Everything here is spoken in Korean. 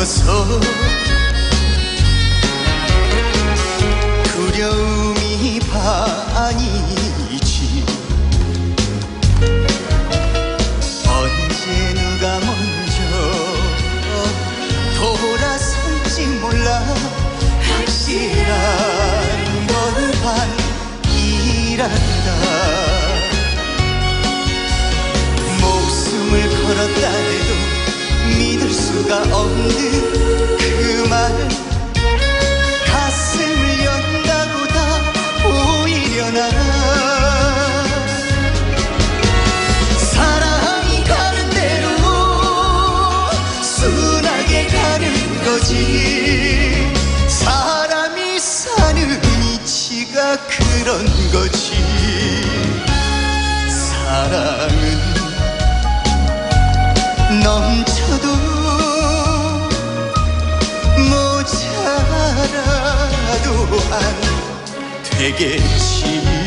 넘어서 수가 없는 그말 가슴을 연다고 다 보이려나. 사랑이 가는 대로 순하게 가는 거지. 사람이 사는 이치가 그런 거지. 사랑은 모자라도 안 되겠지